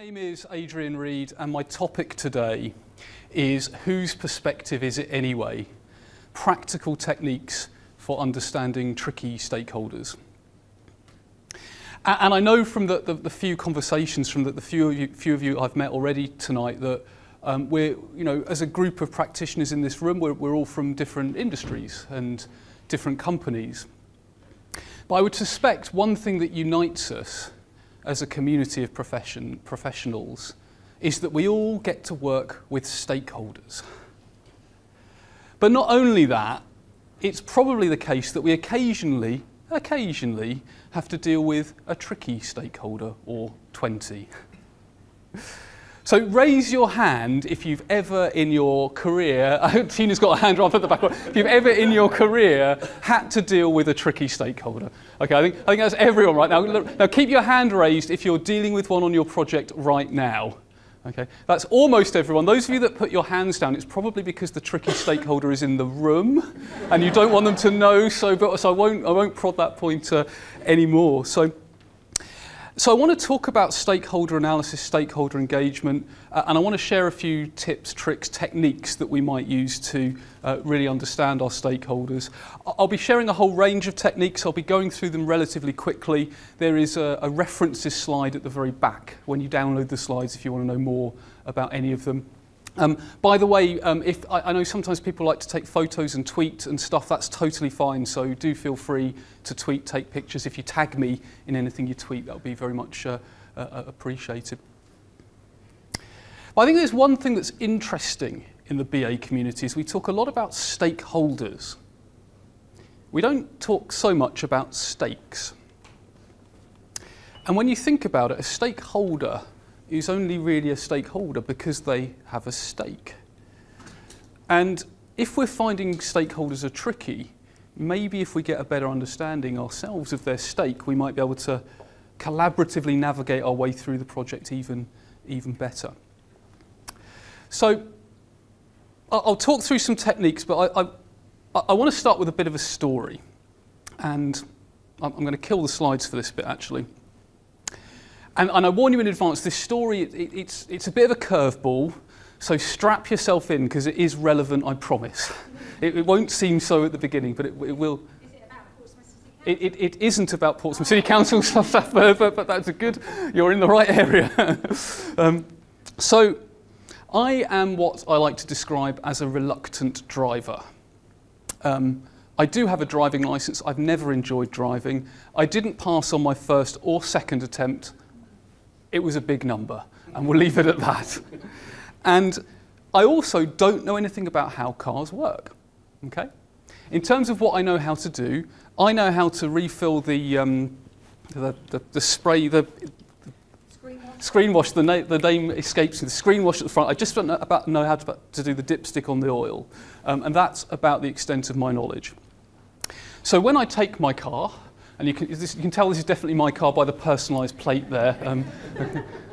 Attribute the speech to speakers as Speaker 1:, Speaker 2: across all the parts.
Speaker 1: name is Adrian Reed, and my topic today is Whose Perspective Is It Anyway? Practical Techniques for Understanding Tricky Stakeholders. And I know from the, the, the few conversations, from the, the few, of you, few of you I've met already tonight, that um, we're, you know, as a group of practitioners in this room, we're, we're all from different industries and different companies. But I would suspect one thing that unites us as a community of profession, professionals is that we all get to work with stakeholders. But not only that, it's probably the case that we occasionally, occasionally have to deal with a tricky stakeholder or 20. So raise your hand if you've ever in your career, I hope Tina's got a hand up at the back, if you've ever in your career had to deal with a tricky stakeholder. Okay, I think, I think that's everyone right now. Now keep your hand raised if you're dealing with one on your project right now. Okay, that's almost everyone. Those of you that put your hands down, it's probably because the tricky stakeholder is in the room and you don't want them to know, so, but, so I, won't, I won't prod that point uh, anymore. So so I want to talk about stakeholder analysis, stakeholder engagement, uh, and I want to share a few tips, tricks, techniques that we might use to uh, really understand our stakeholders. I'll be sharing a whole range of techniques. I'll be going through them relatively quickly. There is a, a references slide at the very back when you download the slides if you want to know more about any of them. Um, by the way, um, if I, I know sometimes people like to take photos and tweet and stuff, that's totally fine. So do feel free to tweet, take pictures. If you tag me in anything you tweet, that would be very much uh, uh, uh, appreciated. But I think there's one thing that's interesting in the BA community is we talk a lot about stakeholders. We don't talk so much about stakes. And when you think about it, a stakeholder is only really a stakeholder because they have a stake. And if we're finding stakeholders are tricky, maybe if we get a better understanding ourselves of their stake, we might be able to collaboratively navigate our way through the project even, even better. So I'll talk through some techniques, but I, I, I want to start with a bit of a story. And I'm going to kill the slides for this bit, actually. And, and I warn you in advance, this story, it, it, it's, it's a bit of a curveball, so strap yourself in because it is relevant, I promise. it, it won't seem so at the beginning, but it, it will. It, it, it isn't about Portsmouth City Council stuff, but, but, but that's a good, you're in the right area. um, so, I am what I like to describe as a reluctant driver. Um, I do have a driving license. I've never enjoyed driving. I didn't pass on my first or second attempt it was a big number, and we'll leave it at that. And I also don't know anything about how cars work. Okay? In terms of what I know how to do, I know how to refill the, um, the, the, the, spray, the, screen wash, the, na the name escapes me, the screen wash at the front. I just don't know, about, know how to, to do the dipstick on the oil. Um, and that's about the extent of my knowledge. So when I take my car, and you can, this, you can tell this is definitely my car by the personalised plate there. Um,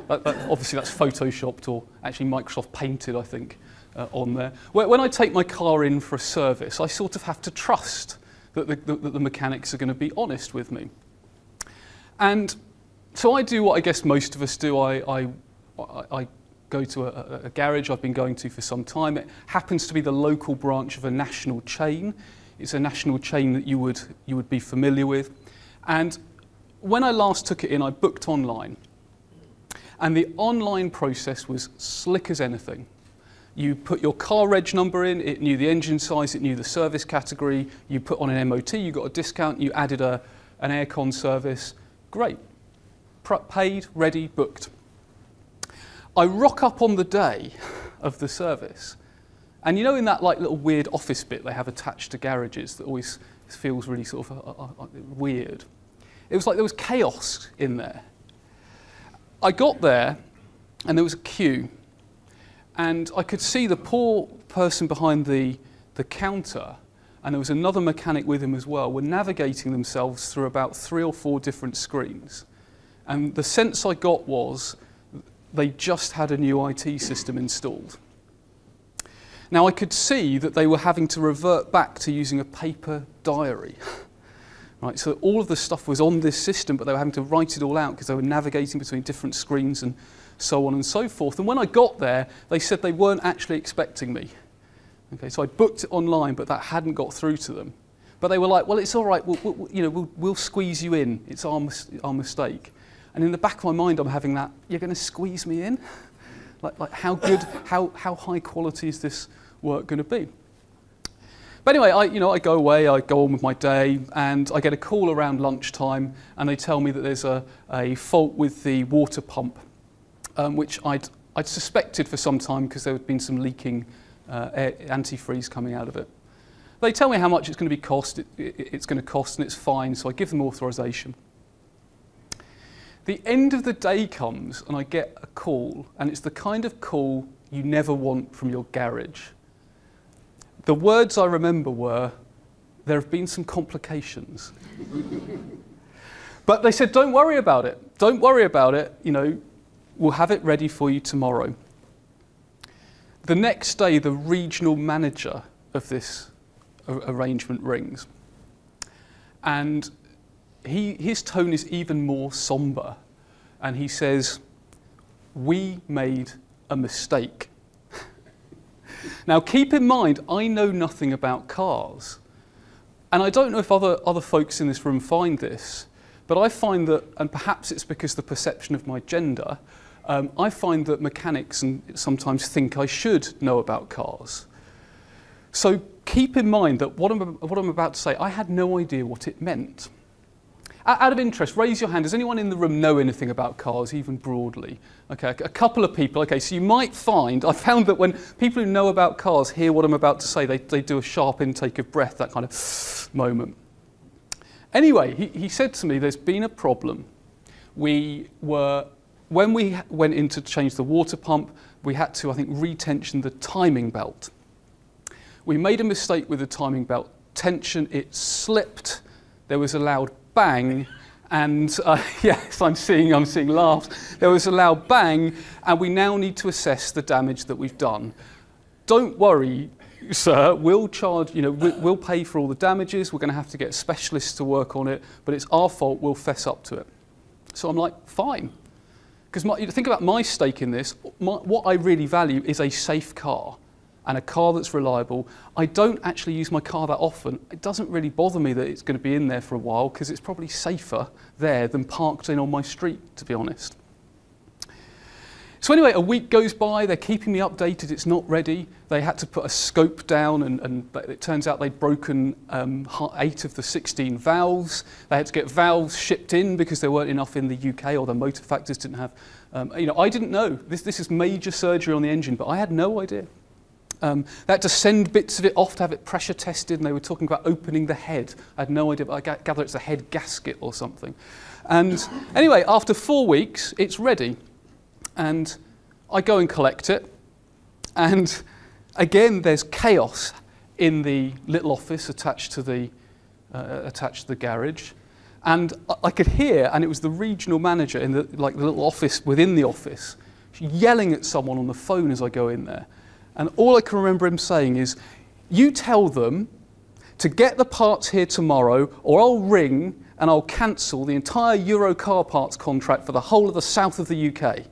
Speaker 1: that, that, obviously that's photoshopped or actually Microsoft painted, I think, uh, on there. When I take my car in for a service, I sort of have to trust that the, that the mechanics are going to be honest with me. And so I do what I guess most of us do. I, I, I go to a, a garage I've been going to for some time. It happens to be the local branch of a national chain. It's a national chain that you would, you would be familiar with. And when I last took it in, I booked online. And the online process was slick as anything. You put your car reg number in, it knew the engine size, it knew the service category, you put on an MOT, you got a discount, you added a, an aircon service. Great. Paid, ready, booked. I rock up on the day of the service. And you know in that like little weird office bit they have attached to garages that always feels really sort of uh, uh, uh weird. It was like there was chaos in there. I got there and there was a queue and I could see the poor person behind the, the counter and there was another mechanic with him as well, were navigating themselves through about three or four different screens. And the sense I got was they just had a new IT system installed. Now I could see that they were having to revert back to using a paper diary. Right, so all of the stuff was on this system, but they were having to write it all out because they were navigating between different screens and so on and so forth. And when I got there, they said they weren't actually expecting me. Okay, so I booked it online, but that hadn't got through to them. But they were like, well, it's all right, we'll, we'll you know, we'll, we'll squeeze you in. It's our, mis our mistake. And in the back of my mind, I'm having that, you're going to squeeze me in? like, like how good, how, how high quality is this work going to be? But anyway, I, you know, I go away, I go on with my day, and I get a call around lunchtime, and they tell me that there's a, a fault with the water pump, um, which I'd, I'd suspected for some time because there had been some leaking uh, antifreeze coming out of it. They tell me how much it's going to be cost, it, it, it's going to cost, and it's fine, so I give them authorization. The end of the day comes, and I get a call, and it's the kind of call you never want from your garage. The words I remember were, there have been some complications. but they said, don't worry about it. Don't worry about it. You know, we'll have it ready for you tomorrow. The next day, the regional manager of this arrangement rings. And he, his tone is even more somber. And he says, We made a mistake. Now, keep in mind, I know nothing about cars. And I don't know if other, other folks in this room find this, but I find that, and perhaps it's because the perception of my gender, um, I find that mechanics and sometimes think I should know about cars. So keep in mind that what I'm, what I'm about to say, I had no idea what it meant. Out of interest, raise your hand. Does anyone in the room know anything about cars, even broadly? Okay, a couple of people. Okay, so you might find, I found that when people who know about cars hear what I'm about to say, they, they do a sharp intake of breath, that kind of moment. Anyway, he, he said to me, there's been a problem. We were, when we went in to change the water pump, we had to, I think, retension the timing belt. We made a mistake with the timing belt tension, it slipped, there was a loud bang, and uh, yes, I'm seeing, I'm seeing laughs. There was a loud bang, and we now need to assess the damage that we've done. Don't worry, sir, we'll charge, you know, we'll pay for all the damages. We're going to have to get specialists to work on it, but it's our fault. We'll fess up to it. So I'm like, fine. Because think about my stake in this. My, what I really value is a safe car and a car that's reliable. I don't actually use my car that often. It doesn't really bother me that it's going to be in there for a while because it's probably safer there than parked in on my street, to be honest. So anyway, a week goes by, they're keeping me updated, it's not ready. They had to put a scope down and, and it turns out they'd broken um, eight of the 16 valves. They had to get valves shipped in because there weren't enough in the UK or the motor factors didn't have, um, you know, I didn't know. This, this is major surgery on the engine, but I had no idea. Um, they had to send bits of it off to have it pressure tested, and they were talking about opening the head. I had no idea, but I gather it's a head gasket or something. And anyway, after four weeks, it's ready. And I go and collect it. And again, there's chaos in the little office attached to the, uh, attached to the garage. And I could hear, and it was the regional manager in the, like the little office within the office, yelling at someone on the phone as I go in there. And all I can remember him saying is, you tell them to get the parts here tomorrow, or I'll ring and I'll cancel the entire Euro car parts contract for the whole of the south of the UK.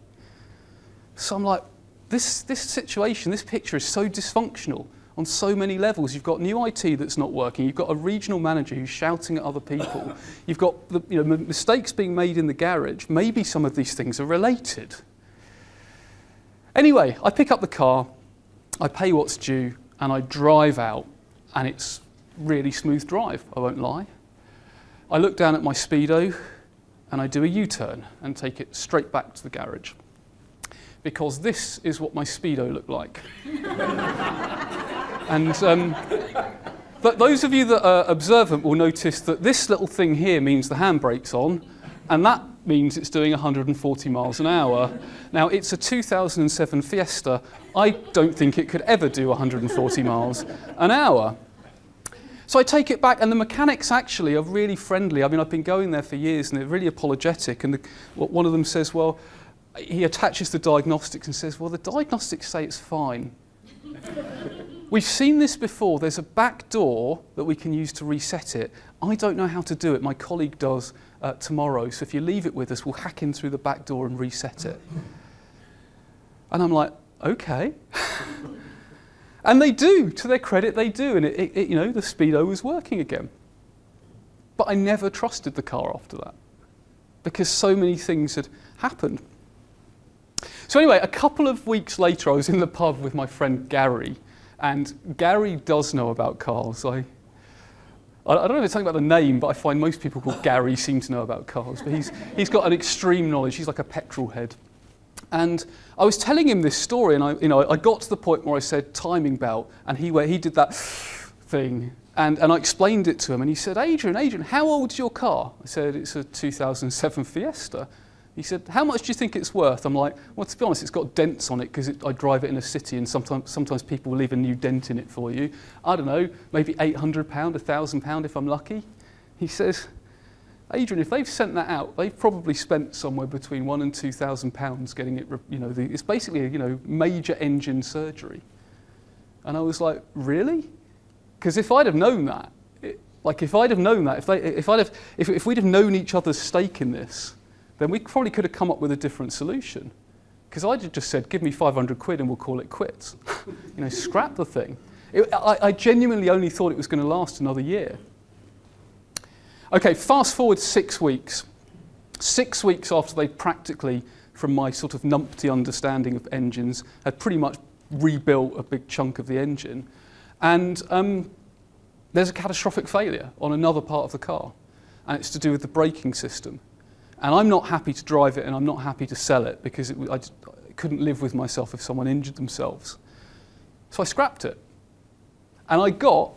Speaker 1: So I'm like, this, this situation, this picture is so dysfunctional on so many levels. You've got new IT that's not working. You've got a regional manager who's shouting at other people. You've got the, you know, mistakes being made in the garage. Maybe some of these things are related. Anyway, I pick up the car. I pay what's due and I drive out and it's really smooth drive, I won't lie. I look down at my Speedo and I do a U-turn and take it straight back to the garage because this is what my Speedo looked like. and um, but those of you that are observant will notice that this little thing here means the handbrake's on and that means it's doing 140 miles an hour. Now, it's a 2007 Fiesta. I don't think it could ever do 140 miles an hour. So I take it back, and the mechanics actually are really friendly. I mean, I've been going there for years, and they're really apologetic. And the, one of them says, well, he attaches the diagnostics and says, well, the diagnostics say it's fine. We've seen this before. There's a back door that we can use to reset it. I don't know how to do it. My colleague does uh, tomorrow. So if you leave it with us, we'll hack in through the back door and reset it. And I'm like, okay. and they do, to their credit, they do. And it, it, you know, the speedo was working again. But I never trusted the car after that because so many things had happened. So anyway, a couple of weeks later, I was in the pub with my friend Gary, and Gary does know about cars. I, I don't know if it's something about the name, but I find most people called Gary seem to know about cars. But he's, he's got an extreme knowledge. He's like a petrol head. And I was telling him this story, and I, you know, I got to the point where I said timing belt, and he, where he did that thing, and, and I explained it to him, and he said, Adrian, Adrian, how old's your car? I said, it's a 2007 Fiesta. He said, how much do you think it's worth? I'm like, well, to be honest, it's got dents on it because I drive it in a city and sometimes, sometimes people will leave a new dent in it for you. I don't know, maybe £800, £1,000 if I'm lucky. He says, Adrian, if they've sent that out, they've probably spent somewhere between one and two thousand pounds getting it. You know, the, it's basically a, you know major engine surgery. And I was like, really? Because if I'd have known that, it, like if I'd have known that, if they, if I'd have, if, if we'd have known each other's stake in this, then we probably could have come up with a different solution. Because I'd have just said, give me 500 quid and we'll call it quits. you know, scrap the thing. It, I, I genuinely only thought it was going to last another year. Okay, fast forward six weeks. Six weeks after they practically, from my sort of numpty understanding of engines, had pretty much rebuilt a big chunk of the engine. And um, there's a catastrophic failure on another part of the car. And it's to do with the braking system. And I'm not happy to drive it and I'm not happy to sell it because it, I, just, I couldn't live with myself if someone injured themselves. So I scrapped it. And I got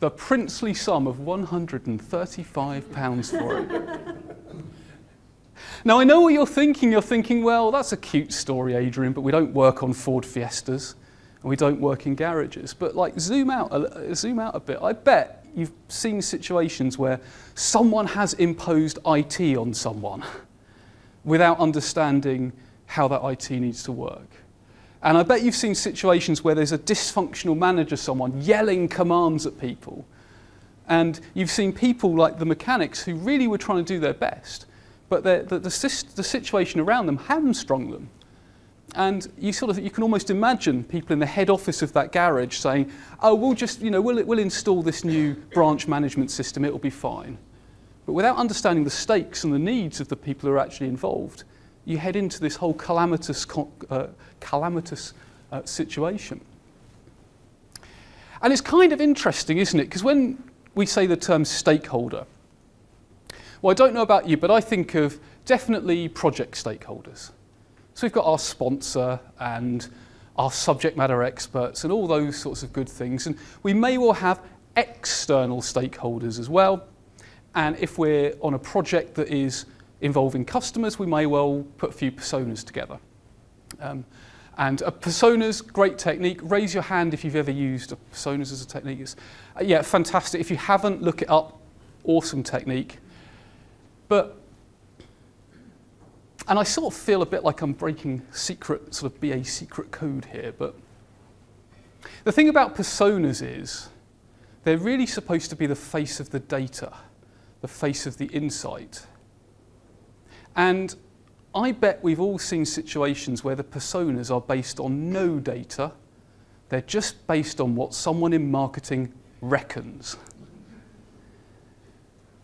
Speaker 1: the princely sum of £135 for it. now, I know what you're thinking. You're thinking, well, that's a cute story, Adrian, but we don't work on Ford Fiestas and we don't work in garages. But like, zoom out, zoom out a bit. I bet you've seen situations where someone has imposed IT on someone without understanding how that IT needs to work. And I bet you've seen situations where there's a dysfunctional manager, someone yelling commands at people. And you've seen people like the mechanics who really were trying to do their best, but the, the, the, the situation around them hamstrung them. And you sort of you can almost imagine people in the head office of that garage saying, "Oh, we'll just you know we'll we'll install this new branch management system. It'll be fine." But without understanding the stakes and the needs of the people who are actually involved, you head into this whole calamitous uh, calamitous uh, situation. And it's kind of interesting, isn't it? Because when we say the term stakeholder, well, I don't know about you, but I think of definitely project stakeholders. So we've got our sponsor and our subject matter experts and all those sorts of good things. And we may well have external stakeholders as well. And if we're on a project that is involving customers, we may well put a few personas together. Um, and a personas, great technique. Raise your hand if you've ever used personas as a technique. It's, uh, yeah, fantastic. If you haven't, look it up. Awesome technique. But and I sort of feel a bit like I'm breaking secret, sort of BA secret code here, but the thing about personas is they're really supposed to be the face of the data, the face of the insight. And I bet we've all seen situations where the personas are based on no data, they're just based on what someone in marketing reckons.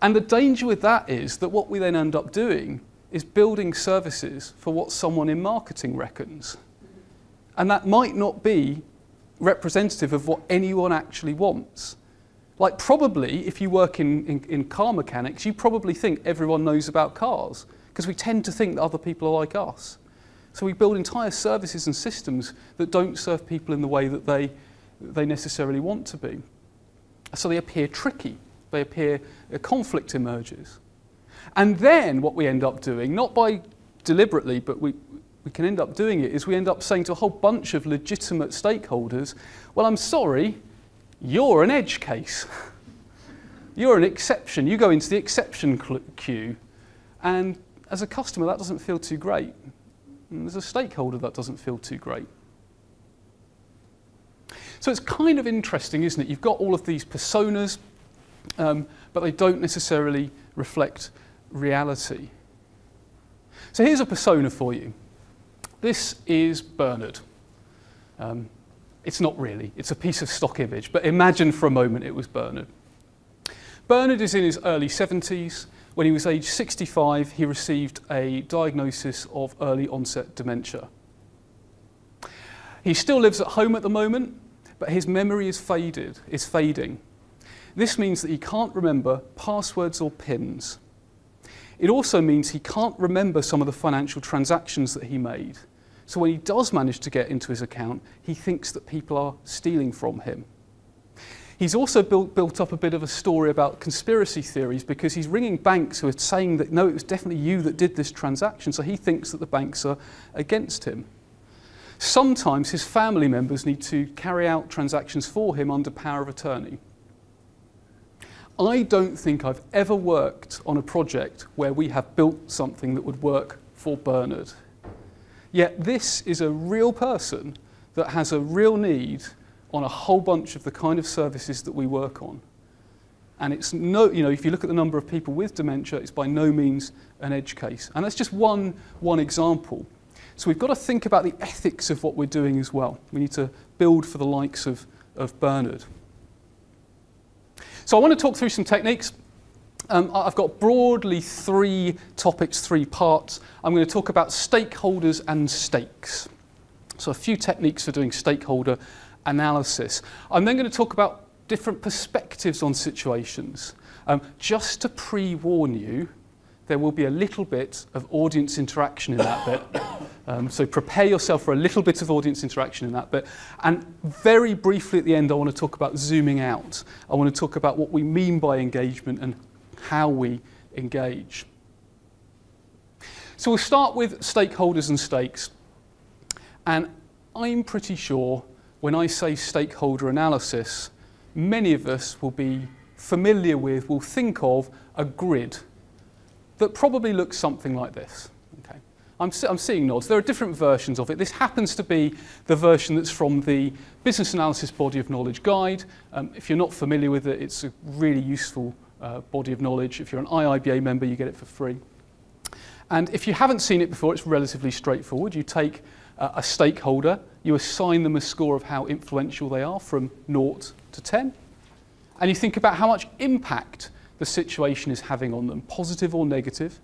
Speaker 1: And the danger with that is that what we then end up doing is building services for what someone in marketing reckons. And that might not be representative of what anyone actually wants. Like probably, if you work in, in, in car mechanics, you probably think everyone knows about cars because we tend to think that other people are like us. So we build entire services and systems that don't serve people in the way that they, they necessarily want to be. So they appear tricky. They appear, a conflict emerges. And then what we end up doing, not by deliberately, but we, we can end up doing it, is we end up saying to a whole bunch of legitimate stakeholders, well, I'm sorry, you're an edge case. you're an exception. You go into the exception queue. And as a customer, that doesn't feel too great. And as a stakeholder, that doesn't feel too great. So it's kind of interesting, isn't it? You've got all of these personas, um, but they don't necessarily reflect reality. So here's a persona for you. This is Bernard. Um, it's not really, it's a piece of stock image, but imagine for a moment it was Bernard. Bernard is in his early 70s. When he was age 65, he received a diagnosis of early onset dementia. He still lives at home at the moment, but his memory is faded, is fading. This means that he can't remember passwords or pins. It also means he can't remember some of the financial transactions that he made. So when he does manage to get into his account, he thinks that people are stealing from him. He's also built, built up a bit of a story about conspiracy theories because he's ringing banks who are saying that, no, it was definitely you that did this transaction. So he thinks that the banks are against him. Sometimes his family members need to carry out transactions for him under power of attorney. I don't think I've ever worked on a project where we have built something that would work for Bernard. Yet this is a real person that has a real need on a whole bunch of the kind of services that we work on. And it's no, you know, if you look at the number of people with dementia, it's by no means an edge case. And that's just one, one example. So we've got to think about the ethics of what we're doing as well. We need to build for the likes of, of Bernard. So I want to talk through some techniques. Um, I've got broadly three topics, three parts. I'm going to talk about stakeholders and stakes. So a few techniques for doing stakeholder analysis. I'm then going to talk about different perspectives on situations. Um, just to pre-warn you, there will be a little bit of audience interaction in that bit. Um, so prepare yourself for a little bit of audience interaction in that bit. And very briefly at the end, I want to talk about zooming out. I want to talk about what we mean by engagement and how we engage. So we'll start with stakeholders and stakes. And I'm pretty sure when I say stakeholder analysis, many of us will be familiar with, will think of a grid that probably looks something like this. Okay. I'm, I'm seeing nods. There are different versions of it. This happens to be the version that's from the Business Analysis Body of Knowledge Guide. Um, if you're not familiar with it, it's a really useful uh, body of knowledge. If you're an IIBA member, you get it for free. And if you haven't seen it before, it's relatively straightforward. You take uh, a stakeholder, you assign them a score of how influential they are from 0 to 10, and you think about how much impact the situation is having on them, positive or negative,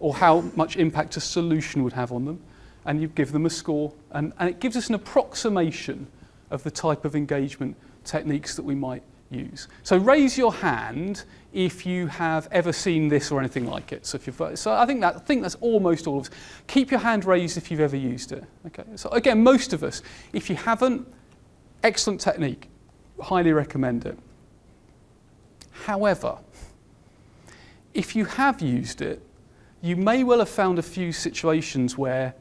Speaker 1: or how much impact a solution would have on them, and you give them a score, and, and it gives us an approximation of the type of engagement techniques that we might use. So raise your hand if you have ever seen this or anything like it. So, if you've, so I think that I think that's almost all of us. Keep your hand raised if you've ever used it. Okay. So again, most of us. If you haven't, excellent technique. Highly recommend it. However, if you have used it, you may well have found a few situations where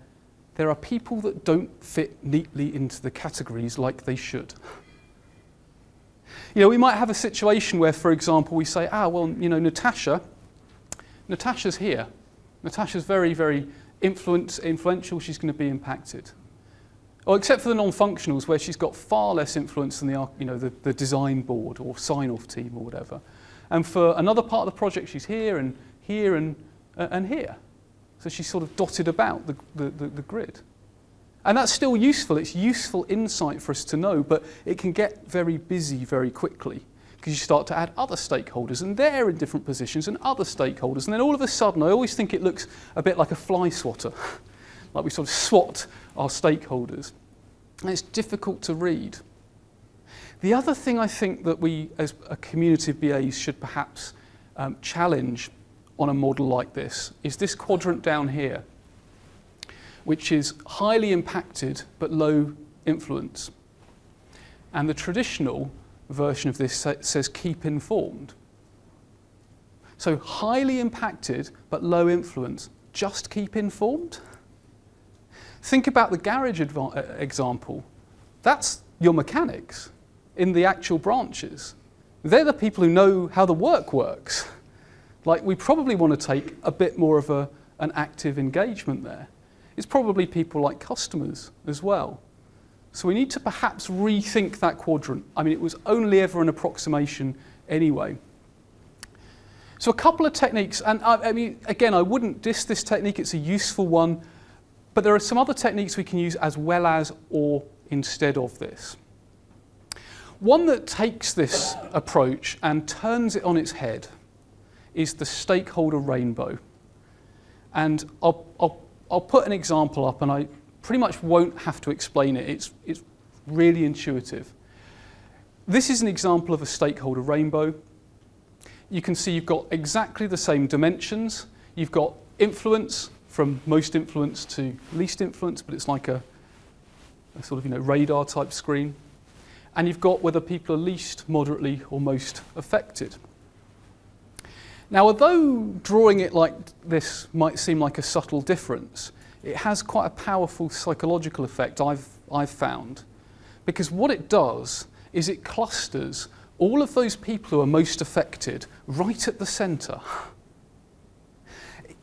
Speaker 1: there are people that don't fit neatly into the categories like they should. You know, we might have a situation where, for example, we say, ah, well, you know, Natasha, Natasha's here. Natasha's very, very influence, influential. She's going to be impacted. Or except for the non-functionals, where she's got far less influence than the, you know, the, the design board or sign-off team or whatever. And for another part of the project, she's here and here and, uh, and here. So she's sort of dotted about the, the, the, the grid. And that's still useful. It's useful insight for us to know, but it can get very busy very quickly because you start to add other stakeholders and they're in different positions and other stakeholders. And then all of a sudden, I always think it looks a bit like a fly swatter, like we sort of swat our stakeholders. And it's difficult to read. The other thing I think that we, as a community of BAs, should perhaps um, challenge on a model like this is this quadrant down here which is highly impacted but low influence. And the traditional version of this says keep informed. So highly impacted but low influence, just keep informed. Think about the garage example. That's your mechanics in the actual branches. They're the people who know how the work works. Like we probably want to take a bit more of a, an active engagement there. It's probably people like customers as well. So we need to perhaps rethink that quadrant. I mean, it was only ever an approximation anyway. So a couple of techniques, and I, I mean, again, I wouldn't diss this technique. It's a useful one. But there are some other techniques we can use as well as or instead of this. One that takes this approach and turns it on its head is the stakeholder rainbow. And I'll, I'll, I'll put an example up and I pretty much won't have to explain it. It's, it's really intuitive. This is an example of a stakeholder rainbow. You can see you've got exactly the same dimensions. You've got influence from most influence to least influence, but it's like a, a sort of you know, radar type screen. And you've got whether people are least, moderately, or most affected. Now, although drawing it like this might seem like a subtle difference, it has quite a powerful psychological effect I've, I've found. Because what it does is it clusters all of those people who are most affected right at the centre.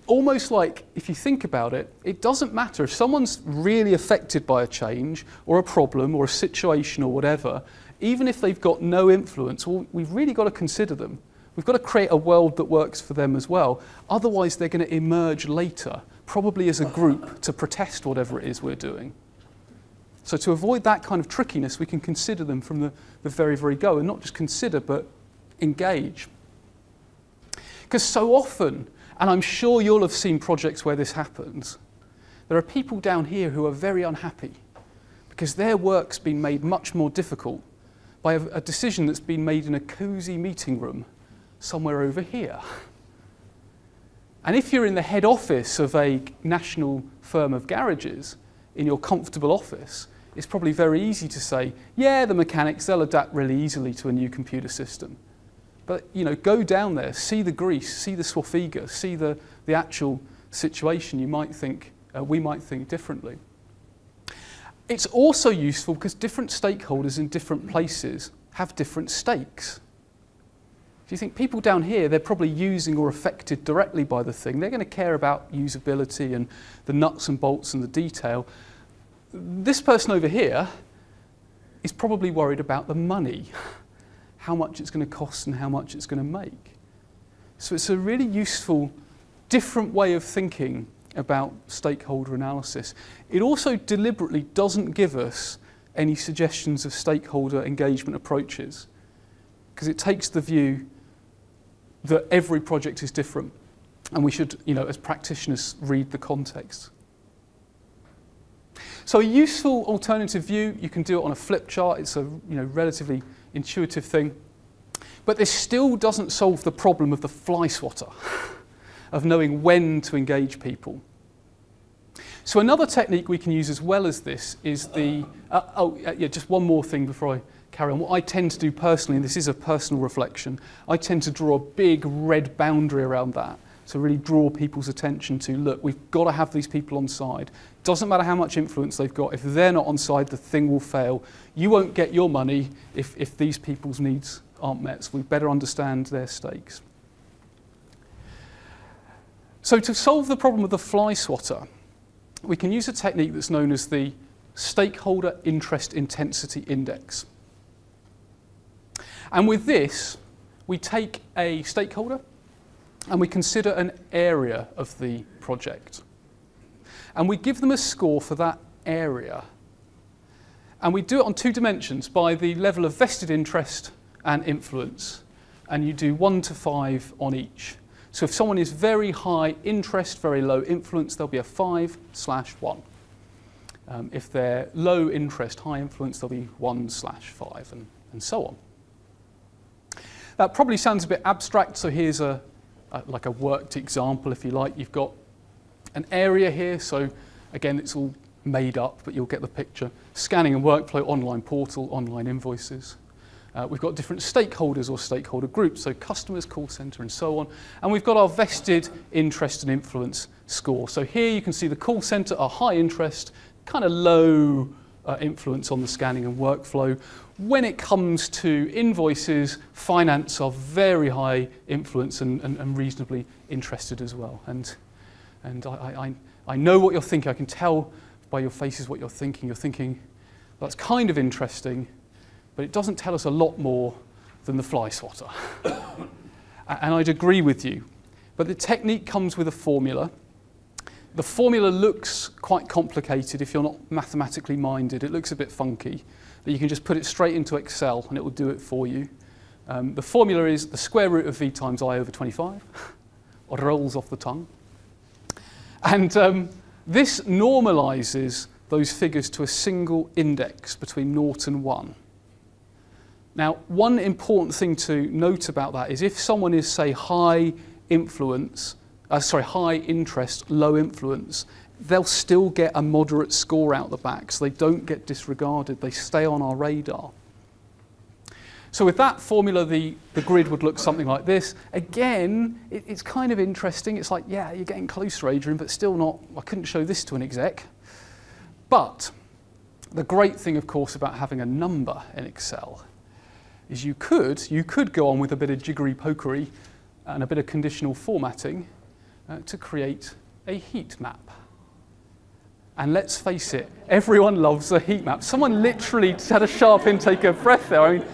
Speaker 1: Almost like, if you think about it, it doesn't matter if someone's really affected by a change or a problem or a situation or whatever, even if they've got no influence, well, we've really got to consider them. We've got to create a world that works for them as well. Otherwise, they're going to emerge later, probably as a group, to protest whatever it is we're doing. So to avoid that kind of trickiness, we can consider them from the, the very, very go, and not just consider, but engage. Because so often, and I'm sure you'll have seen projects where this happens, there are people down here who are very unhappy because their work's been made much more difficult by a, a decision that's been made in a cosy meeting room somewhere over here. And if you're in the head office of a national firm of garages, in your comfortable office, it's probably very easy to say, yeah, the mechanics, they'll adapt really easily to a new computer system. But, you know, go down there, see the grease, see the Swafiga, see the, the actual situation. You might think, uh, we might think differently. It's also useful because different stakeholders in different places have different stakes. Do you think people down here, they're probably using or affected directly by the thing. They're going to care about usability and the nuts and bolts and the detail. This person over here is probably worried about the money, how much it's going to cost and how much it's going to make. So it's a really useful, different way of thinking about stakeholder analysis. It also deliberately doesn't give us any suggestions of stakeholder engagement approaches because it takes the view that every project is different and we should, you know, as practitioners, read the context. So a useful alternative view, you can do it on a flip chart. It's a you know, relatively intuitive thing. But this still doesn't solve the problem of the fly swatter, of knowing when to engage people. So another technique we can use as well as this is the, uh, oh yeah, just one more thing before I carry on. What I tend to do personally, and this is a personal reflection, I tend to draw a big red boundary around that to really draw people's attention to, look, we've got to have these people on side. Doesn't matter how much influence they've got, if they're not on side, the thing will fail. You won't get your money if, if these people's needs aren't met. So we better understand their stakes. So to solve the problem of the fly swatter, we can use a technique that's known as the Stakeholder Interest Intensity Index. And with this, we take a stakeholder and we consider an area of the project. And we give them a score for that area. And we do it on two dimensions by the level of vested interest and influence. And you do one to five on each. So if someone is very high interest, very low influence, there'll be a 5 slash 1. Um, if they're low interest, high influence, there'll be 1 slash 5, and, and so on. That probably sounds a bit abstract, so here's a, like a worked example, if you like. You've got an area here, so again, it's all made up, but you'll get the picture. Scanning and workflow, online portal, online invoices. Uh, we've got different stakeholders or stakeholder groups, so customers, call center, and so on. And we've got our vested interest and influence score. So here you can see the call center are high interest, kind of low uh, influence on the scanning and workflow. When it comes to invoices, finance are very high influence and, and, and reasonably interested as well. And, and I, I, I know what you're thinking. I can tell by your faces what you're thinking. You're thinking, that's kind of interesting, but it doesn't tell us a lot more than the fly swatter. and I'd agree with you. But the technique comes with a formula. the formula looks quite complicated if you're not mathematically minded. It looks a bit funky. But you can just put it straight into Excel and it will do it for you. Um, the formula is the square root of v times i over 25. or rolls off the tongue. And um, this normalizes those figures to a single index between 0 and 1. Now, one important thing to note about that is if someone is, say, high influence, uh, sorry, high interest, low influence, they'll still get a moderate score out the back, so they don't get disregarded. They stay on our radar. So with that formula, the, the grid would look something like this. Again, it, it's kind of interesting. It's like, yeah, you're getting closer, Adrian, but still not, I couldn't show this to an exec. But the great thing, of course, about having a number in Excel is you could, you could go on with a bit of jiggery pokery and a bit of conditional formatting uh, to create a heat map. And let's face it, everyone loves a heat map. Someone literally had a sharp intake of breath there. I mean,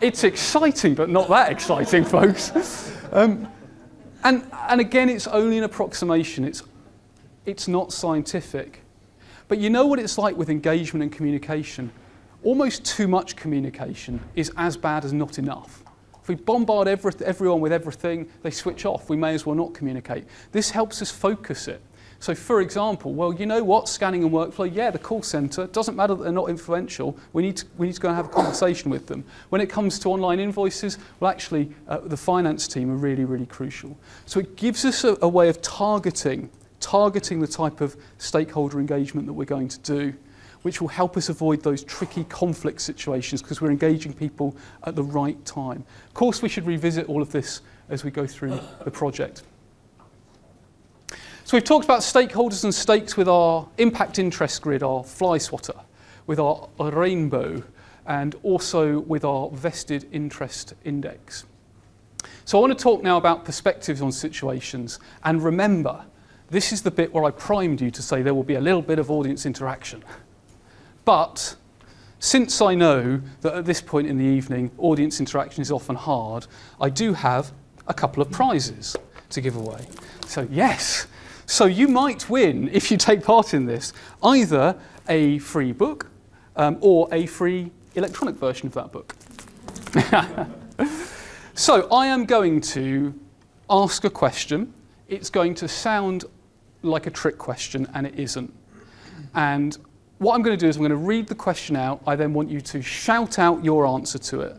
Speaker 1: it's exciting, but not that exciting, folks. Um, and, and again, it's only an approximation. It's, it's not scientific. But you know what it's like with engagement and communication? Almost too much communication is as bad as not enough. If we bombard every, everyone with everything, they switch off. We may as well not communicate. This helps us focus it. So for example, well, you know what, scanning and workflow, yeah, the call center, doesn't matter that they're not influential, we need to, we need to go and have a conversation with them. When it comes to online invoices, well, actually, uh, the finance team are really, really crucial. So it gives us a, a way of targeting, targeting the type of stakeholder engagement that we're going to do which will help us avoid those tricky conflict situations because we're engaging people at the right time. Of course, we should revisit all of this as we go through the project. So we've talked about stakeholders and stakes with our impact interest grid, our fly swatter, with our, rainbow, and also with our vested interest index. So I want to talk now about perspectives on situations. And remember, this is the bit where I primed you to say there will be a little bit of audience interaction. But since I know that at this point in the evening, audience interaction is often hard, I do have a couple of prizes to give away. So yes, so you might win, if you take part in this, either a free book um, or a free electronic version of that book. so I am going to ask a question. It's going to sound like a trick question, and it isn't. And what I'm going to do is I'm going to read the question out. I then want you to shout out your answer to it.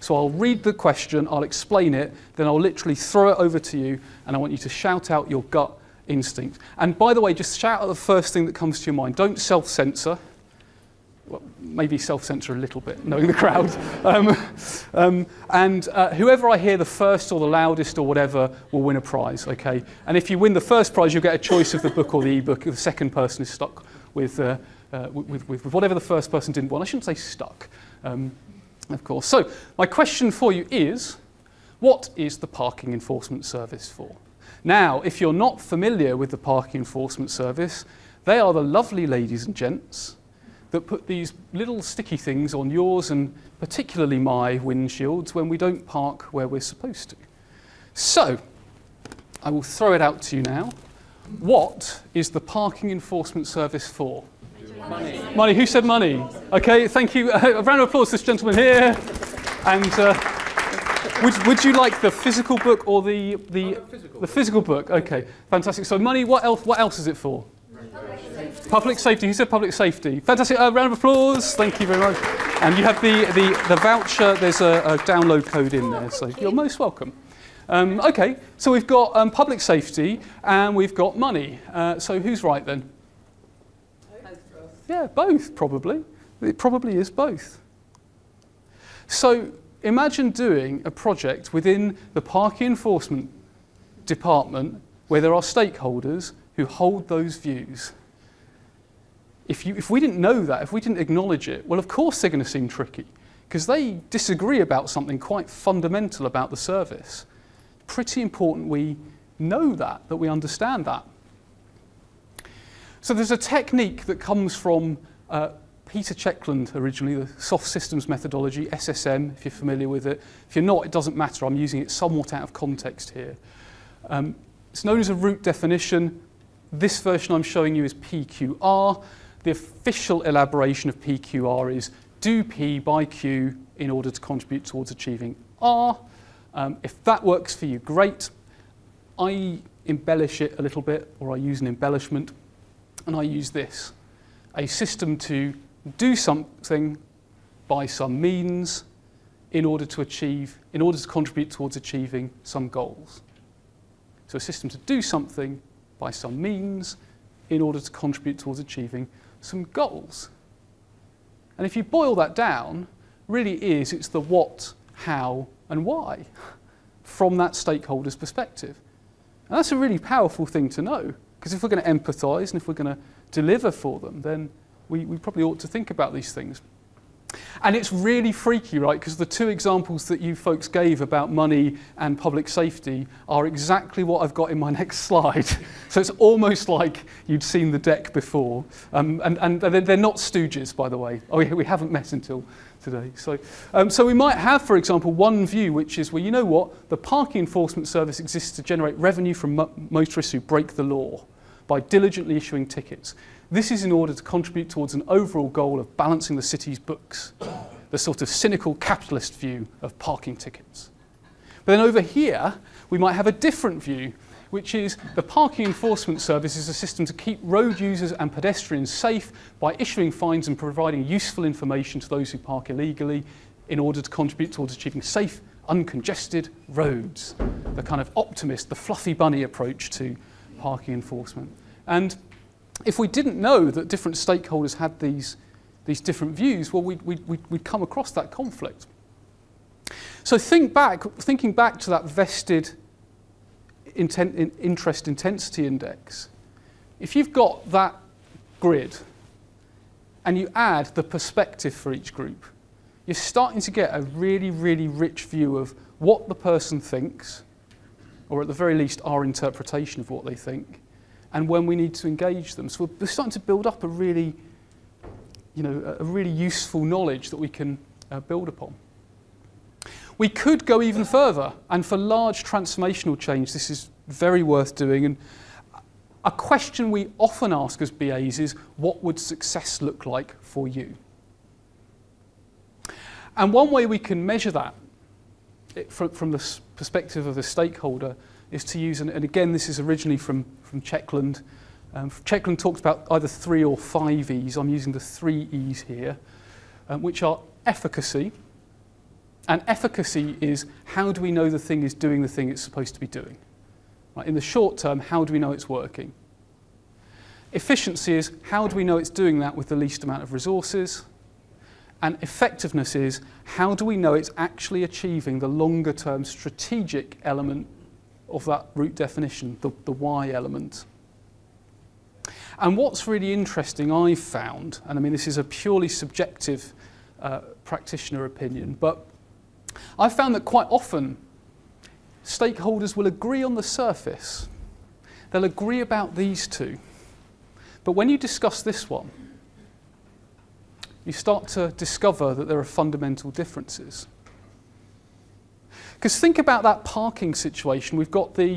Speaker 1: So I'll read the question, I'll explain it, then I'll literally throw it over to you, and I want you to shout out your gut instinct. And by the way, just shout out the first thing that comes to your mind. Don't self censor. Well, maybe self censor a little bit, knowing the crowd. Um, um, and uh, whoever I hear the first or the loudest or whatever will win a prize, okay? And if you win the first prize, you'll get a choice of the book or the ebook. The second person is stuck with, uh, uh, with, with, with whatever the first person didn't want. I shouldn't say stuck, um, of course. So, my question for you is what is the parking enforcement service for? Now, if you're not familiar with the Parking Enforcement Service, they are the lovely ladies and gents that put these little sticky things on yours and particularly my windshields when we don't park where we're supposed to. So, I will throw it out to you now. What is the Parking Enforcement Service for?
Speaker 2: Money.
Speaker 1: Money. Who said money? Okay, thank you. a round of applause to this gentleman here. And uh, would, would you like the physical book or the, the,
Speaker 2: oh, physical.
Speaker 1: the physical book? Okay, fantastic. So money, what else, what else is it for?
Speaker 2: Public
Speaker 1: safety. Public safety. Who said public safety? Fantastic. Uh, round of applause. Thank you very much. And you have the, the, the voucher. There's a, a download code in there, so you're most welcome. Um, okay, so we've got um, public safety and we've got money. Uh, so who's right then? Yeah, both probably. It probably is both. So imagine doing a project within the parking enforcement department where there are stakeholders who hold those views. If, you, if we didn't know that, if we didn't acknowledge it, well, of course they're going to seem tricky because they disagree about something quite fundamental about the service. Pretty important we know that, that we understand that. So there's a technique that comes from uh, Peter Checkland originally, the soft systems methodology, SSM, if you're familiar with it. If you're not, it doesn't matter. I'm using it somewhat out of context here. Um, it's known as a root definition. this version I'm showing you is PQR. The official elaboration of PQR is do P by Q in order to contribute towards achieving R. Um, if that works for you, great. I embellish it a little bit, or I use an embellishment, and I use this. A system to do something by some means in order to achieve, in order to contribute towards achieving some goals. So a system to do something by some means in order to contribute towards achieving some goals. And if you boil that down, really is it's the what, how, and why from that stakeholder's perspective. And that's a really powerful thing to know, because if we're going to empathise and if we're going to deliver for them, then we, we probably ought to think about these things. And it's really freaky, right? Because the two examples that you folks gave about money and public safety are exactly what I've got in my next slide. so it's almost like you'd seen the deck before. Um, and, and they're not stooges, by the way. Oh, yeah, we haven't met until today. So, um, so we might have, for example, one view, which is, well, you know what? The parking enforcement service exists to generate revenue from mo motorists who break the law by diligently issuing tickets. This is in order to contribute towards an overall goal of balancing the city's books, the sort of cynical capitalist view of parking tickets. But then over here, we might have a different view, which is the parking enforcement service is a system to keep road users and pedestrians safe by issuing fines and providing useful information to those who park illegally in order to contribute towards achieving safe, uncongested roads. The kind of optimist, the fluffy bunny approach to parking enforcement. And if we didn't know that different stakeholders had these, these different views, well, we'd, we'd, we'd come across that conflict. So think back, thinking back to that vested intent, in, interest intensity index, if you've got that grid and you add the perspective for each group, you're starting to get a really, really rich view of what the person thinks, or at the very least our interpretation of what they think, and when we need to engage them. So we're starting to build up a really, you know, a really useful knowledge that we can uh, build upon. We could go even further, and for large transformational change, this is very worth doing. And a question we often ask as BAs is, what would success look like for you? And one way we can measure that from, from the perspective of the stakeholder is to use, and, and again, this is originally from, from Checkland. Um, Checkland talks about either three or five E's. I'm using the three E's here, um, which are efficacy. And efficacy is how do we know the thing is doing the thing it's supposed to be doing? Right, in the short term, how do we know it's working? Efficiency is how do we know it's doing that with the least amount of resources? And effectiveness is how do we know it's actually achieving the longer term strategic element of that root definition, the, the why element. And what's really interesting I've found, and I mean this is a purely subjective uh, practitioner opinion, but I've found that quite often stakeholders will agree on the surface. They'll agree about these two. But when you discuss this one, you start to discover that there are fundamental differences. Because think about that parking situation. We've got the,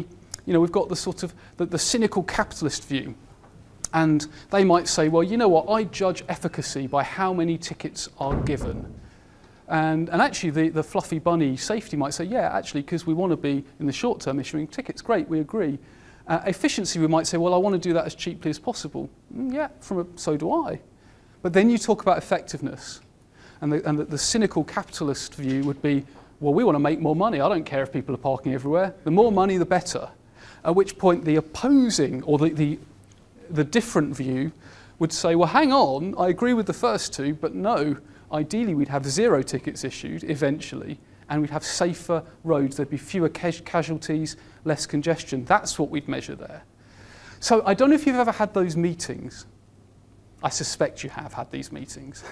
Speaker 1: you know, we've got the sort of the, the cynical capitalist view. And they might say, well, you know what, I judge efficacy by how many tickets are given. And, and actually, the, the fluffy bunny safety might say, yeah, actually, because we want to be, in the short term, issuing tickets. Great, we agree. Uh, efficiency, we might say, well, I want to do that as cheaply as possible. Mm, yeah, from a, so do I. But then you talk about effectiveness. And, the, and the, the cynical capitalist view would be, well, we want to make more money. I don't care if people are parking everywhere. The more money, the better. At which point the opposing or the, the, the different view would say, well, hang on, I agree with the first two, but no, ideally we'd have zero tickets issued eventually, and we'd have safer roads. There'd be fewer casualties, less congestion. That's what we'd measure there. So I don't know if you've ever had those meetings. I suspect you have had these meetings,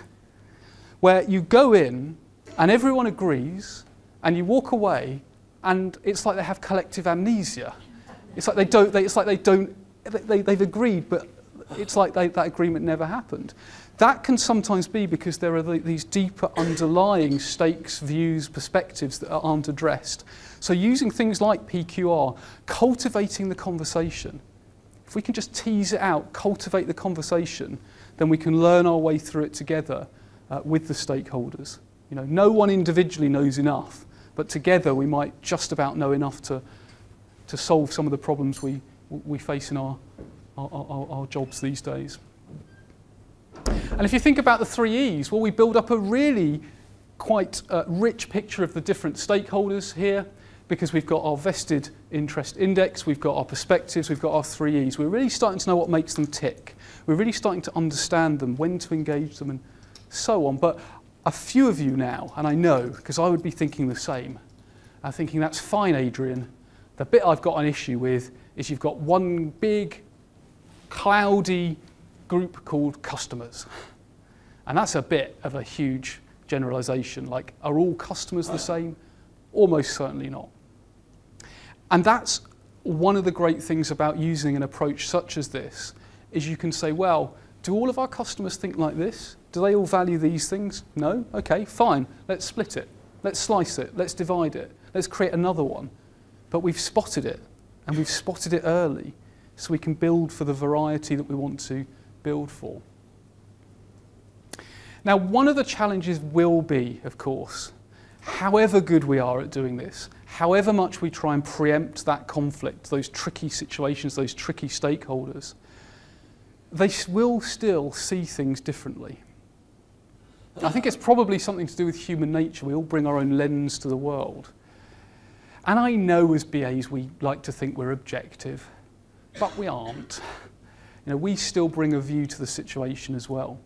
Speaker 1: where you go in and everyone agrees and you walk away and it's like they have collective amnesia. It's like they don't, they, it's like they don't, they, they've agreed, but it's like they, that agreement never happened. That can sometimes be because there are the, these deeper underlying stakes, views, perspectives that aren't addressed. So using things like PQR, cultivating the conversation, if we can just tease it out, cultivate the conversation, then we can learn our way through it together uh, with the stakeholders. You know, no one individually knows enough, but together we might just about know enough to, to solve some of the problems we, we face in our, our, our, our jobs these days. And if you think about the three E's, well, we build up a really quite uh, rich picture of the different stakeholders here because we've got our vested interest index, we've got our perspectives, we've got our three E's. We're really starting to know what makes them tick. We're really starting to understand them, when to engage them, and so on. But a few of you now, and I know, because I would be thinking the same, are thinking that's fine, Adrian. The bit I've got an issue with is you've got one big, cloudy group called customers. And that's a bit of a huge generalization. Like, are all customers the same? Almost certainly not. And that's one of the great things about using an approach such as this, is you can say, well, do all of our customers think like this? Do they all value these things? No? Okay, fine. Let's split it. Let's slice it. Let's divide it. Let's create another one. But we've spotted it, and we've spotted it early, so we can build for the variety that we want to build for. Now, one of the challenges will be, of course, however good we are at doing this, however much we try and preempt that conflict, those tricky situations, those tricky stakeholders, they will still see things differently. I think it's probably something to do with human nature. We all bring our own lens to the world. And I know as BAs we like to think we're objective, but we aren't. You know, we still bring a view to the situation as well.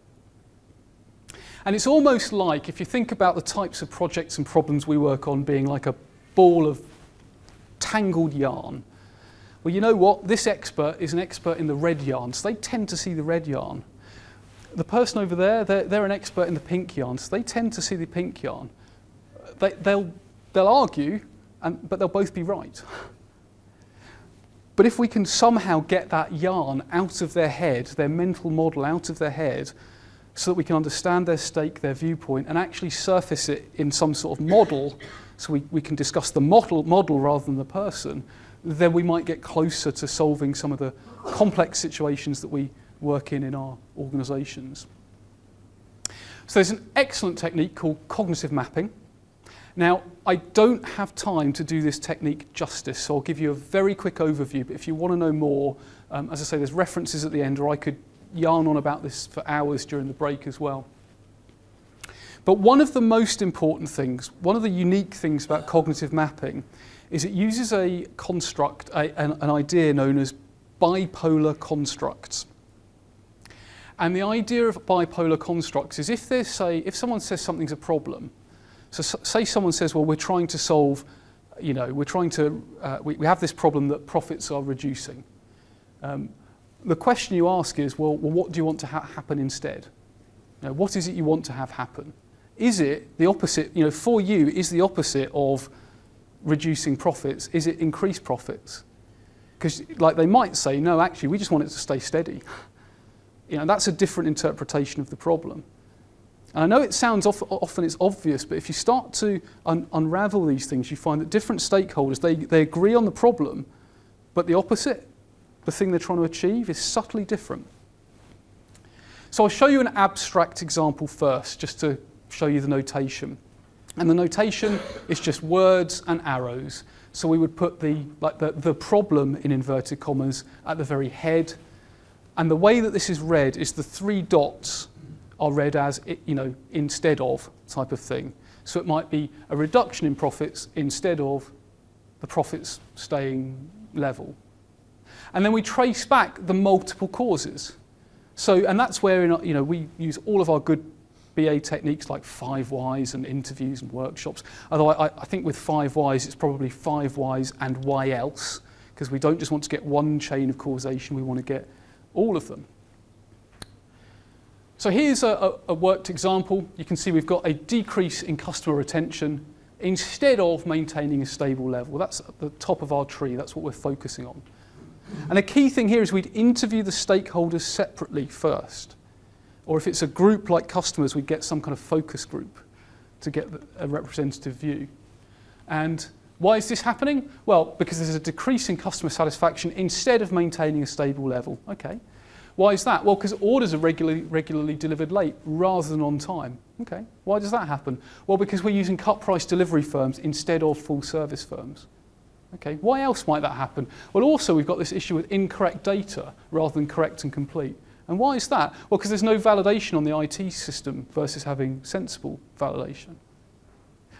Speaker 1: And it's almost like, if you think about the types of projects and problems we work on being like a ball of tangled yarn, well, you know what? This expert is an expert in the red yarn, so they tend to see the red yarn. The person over there, they're, they're an expert in the pink yarn, so they tend to see the pink yarn. They, they'll, they'll argue, and, but they'll both be right. But if we can somehow get that yarn out of their head, their mental model out of their head, so that we can understand their stake, their viewpoint, and actually surface it in some sort of model, so we, we can discuss the model, model rather than the person, then we might get closer to solving some of the complex situations that we work in in our organisations. So there's an excellent technique called cognitive mapping. Now, I don't have time to do this technique justice, so I'll give you a very quick overview, but if you want to know more, um, as I say, there's references at the end, or I could yarn on about this for hours during the break as well. But one of the most important things, one of the unique things about cognitive mapping is it uses a construct, a, an, an idea known as bipolar constructs. And the idea of bipolar constructs is if there's say, if someone says something's a problem, so say someone says, well, we're trying to solve, you know, we're trying to, uh, we, we have this problem that profits are reducing. Um, the question you ask is, well, well what do you want to ha happen instead? You know, what is it you want to have happen? Is it the opposite, you know, for you, is the opposite of reducing profits, is it increased profits? Because like they might say, no, actually, we just want it to stay steady. You know, that's a different interpretation of the problem. And I know it sounds off, often it's obvious, but if you start to un unravel these things, you find that different stakeholders, they, they agree on the problem, but the opposite, the thing they're trying to achieve, is subtly different. So I'll show you an abstract example first, just to show you the notation. And the notation is just words and arrows. So we would put the, like the, the problem in inverted commas at the very head. And the way that this is read is the three dots are read as, you know, instead of type of thing. So it might be a reduction in profits instead of the profits staying level. And then we trace back the multiple causes. So, and that's where, you know, we use all of our good BA techniques like five whys and interviews and workshops. Although I, I think with five whys, it's probably five whys and why else, because we don't just want to get one chain of causation, we want to get all of them. So here's a, a, worked example. You can see we've got a decrease in customer retention instead of maintaining a stable level. That's at the top of our tree. That's what we're focusing on. And a key thing here is we'd interview the stakeholders separately first. Or if it's a group like customers, we'd get some kind of focus group to get a representative view. And Why is this happening? Well, because there's a decrease in customer satisfaction instead of maintaining a stable level. Okay. Why is that? Well, because orders are regularly, regularly delivered late rather than on time. Okay. Why does that happen? Well, because we're using cut price delivery firms instead of full service firms. Okay. Why else might that happen? Well, also we've got this issue with incorrect data rather than correct and complete. And why is that? Well, because there's no validation on the IT system versus having sensible validation.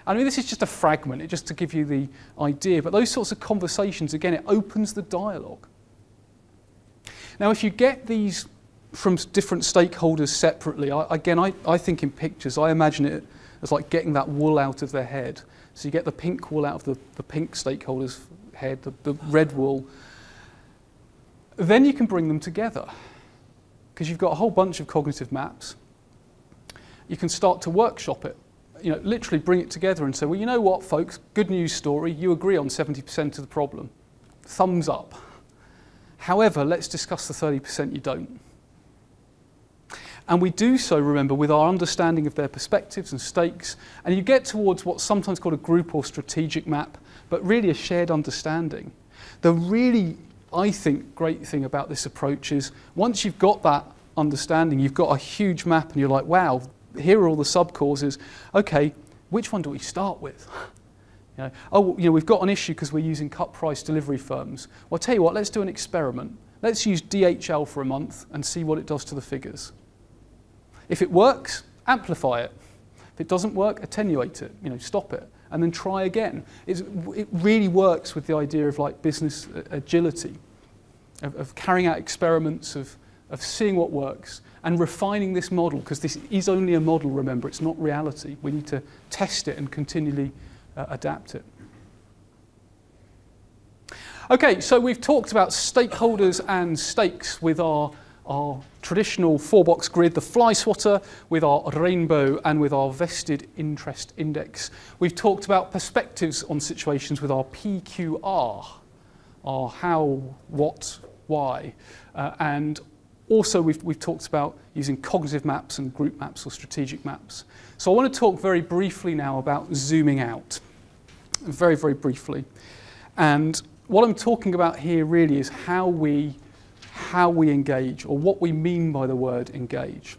Speaker 1: I mean, this is just a fragment, just to give you the idea, but those sorts of conversations, again, it opens the dialogue. Now, if you get these from different stakeholders separately, I, again, I, I think in pictures, I imagine it as like getting that wool out of their head. So you get the pink wool out of the, the pink stakeholder's head, the, the red wool. Then you can bring them together because you've got a whole bunch of cognitive maps. You can start to workshop it you know, literally bring it together and say, well, you know what, folks, good news story, you agree on 70% of the problem. Thumbs up. However, let's discuss the 30% you don't. And we do so, remember, with our understanding of their perspectives and stakes. And you get towards what's sometimes called a group or strategic map, but really a shared understanding. The really, I think, great thing about this approach is once you've got that understanding, you've got a huge map and you're like, wow, here are all the sub-causes. Okay, which one do we start with? You know, oh, you know, we've got an issue because we're using cut price delivery firms. Well, tell you what, let's do an experiment. Let's use DHL for a month and see what it does to the figures. If it works, amplify it. If it doesn't work, attenuate it, you know, stop it, and then try again. It's, it really works with the idea of like business agility, of, of carrying out experiments, of, of seeing what works, and refining this model, because this is only a model, remember, it's not reality. We need to test it and continually uh, adapt it. Okay, so we've talked about stakeholders and stakes with our, our traditional four-box grid, the fly swatter, with our rainbow and with our vested interest index. We've talked about perspectives on situations with our PQR, our how, what, why, uh, and also, we've, we've talked about using cognitive maps and group maps or strategic maps. So I want to talk very briefly now about zooming out. Very, very briefly. And what I'm talking about here really is how we, how we engage, or what we mean by the word engage.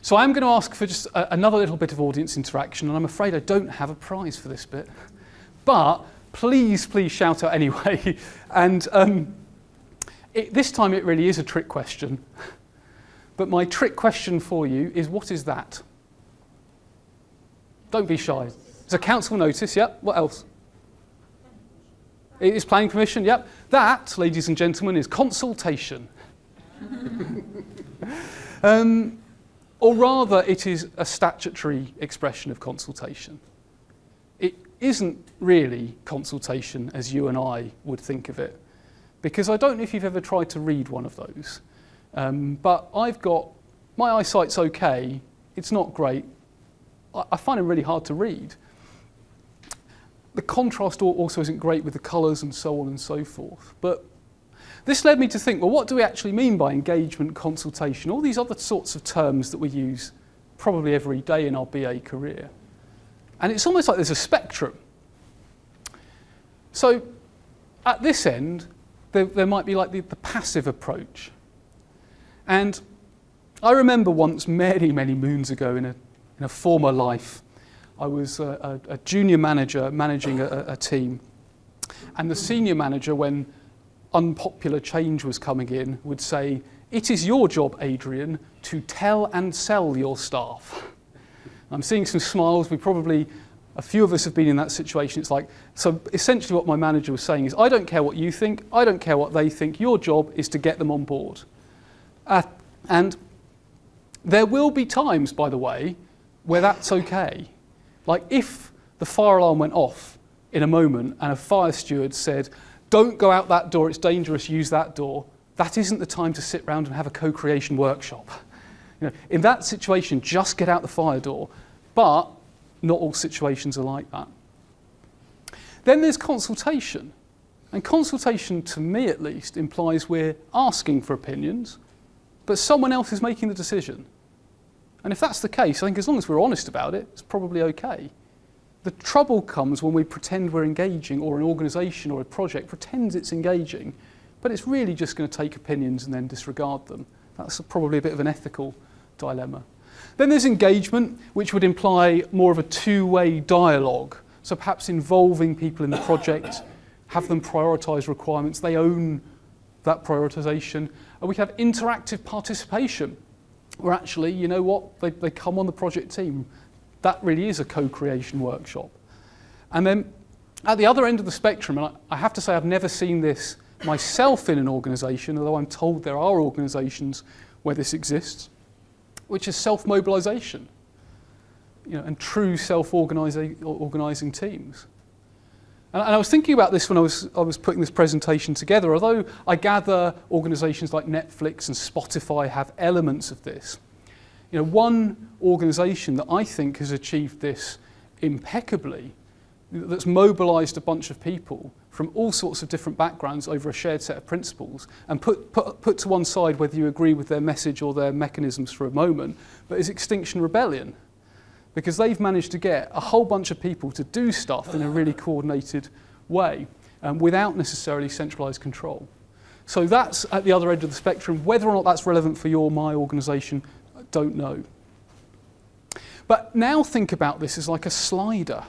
Speaker 1: So I'm going to ask for just a, another little bit of audience interaction, and I'm afraid I don't have a prize for this bit. But please, please shout out anyway. and um, it, this time it really is a trick question. But my trick question for you is what is that? Don't be shy. It's a council notice, yep. What else? It is planning permission, yep. That, ladies and gentlemen, is consultation. um, or rather, it is a statutory expression of consultation. It isn't really consultation as you and I would think of it because I don't know if you've ever tried to read one of those, um, but I've got, my eyesight's okay, it's not great, I, I find it really hard to read. The contrast also isn't great with the colours and so on and so forth, but this led me to think, well, what do we actually mean by engagement, consultation, all these other sorts of terms that we use probably every day in our BA career. And it's almost like there's a spectrum. So at this end, there, there might be like the, the passive approach. And I remember once, many, many moons ago in a, in a former life, I was a, a, a junior manager managing a, a team. And the senior manager, when unpopular change was coming in, would say, It is your job, Adrian, to tell and sell your staff. I'm seeing some smiles. We probably a few of us have been in that situation. It's like, so essentially what my manager was saying is, I don't care what you think, I don't care what they think, your job is to get them on board. Uh, and there will be times, by the way, where that's okay. Like if the fire alarm went off in a moment and a fire steward said, don't go out that door, it's dangerous, use that door, that isn't the time to sit around and have a co-creation workshop. You know, in that situation, just get out the fire door. But not all situations are like that. Then there's consultation. And consultation, to me at least, implies we're asking for opinions, but someone else is making the decision. And if that's the case, I think as long as we're honest about it, it's probably okay. the trouble comes when we pretend we're engaging, or an organisation or a project pretends it's engaging, but it's really just going to take opinions and then disregard them. That's probably a bit of an ethical dilemma. Then there's engagement, which would imply more of a two-way dialogue. So perhaps involving people in the project, have them prioritise requirements, they own that prioritisation. And we have interactive participation, where actually, you know what, they, they come on the project team. That really is a co-creation workshop. And then at the other end of the spectrum, and I, I have to say I've never seen this myself in an organisation, although I'm told there are organisations where this exists, which is self-mobilisation you know, and true self-organising teams. And, and I was thinking about this when I was, I was putting this presentation together. Although I gather organisations like Netflix and Spotify have elements of this, you know, one organisation that I think has achieved this impeccably, that's mobilised a bunch of people from all sorts of different backgrounds over a shared set of principles and put, put, put to one side whether you agree with their message or their mechanisms for a moment, but is Extinction Rebellion because they've managed to get a whole bunch of people to do stuff in a really coordinated way um, without necessarily centralized control. So that's at the other end of the spectrum. Whether or not that's relevant for your my organization, I don't know. But now think about this as like a slider.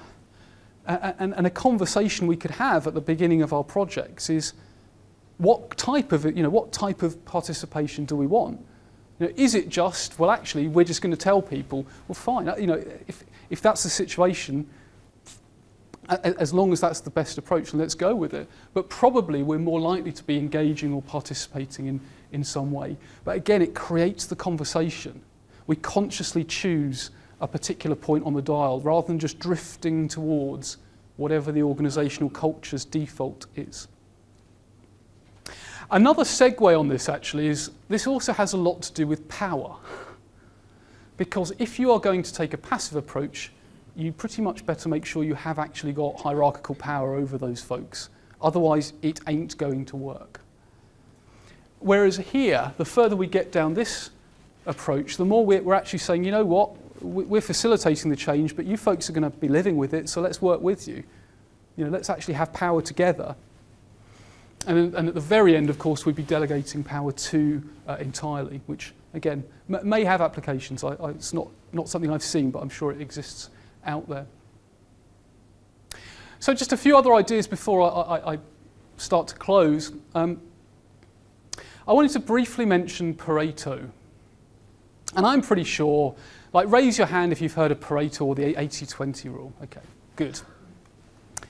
Speaker 1: And, and a conversation we could have at the beginning of our projects is what type of, you know, what type of participation do we want? You know, is it just, well, actually, we're just going to tell people, well, fine, uh, you know, if, if that's the situation, as long as that's the best approach, let's go with it. But probably we're more likely to be engaging or participating in, in some way. But again, it creates the conversation. We consciously choose a particular point on the dial rather than just drifting towards whatever the organisational culture's default is. Another segue on this actually is this also has a lot to do with power. Because if you are going to take a passive approach, you pretty much better make sure you have actually got hierarchical power over those folks. Otherwise, it ain't going to work. Whereas here, the further we get down this approach, the more we're, actually saying, you know what, we're facilitating the change, but you folks are going to be living with it, so let's work with you. You know, let's actually have power together and, and, at the very end, of course, we'd be delegating power to uh, entirely, which, again, may have applications. I, I, it's not, not something I've seen, but I'm sure it exists out there. So just a few other ideas before I, I, start to close. Um, I wanted to briefly mention Pareto. And I'm pretty sure, like raise your hand if you've heard of Pareto or the 80-20 rule. Okay, good.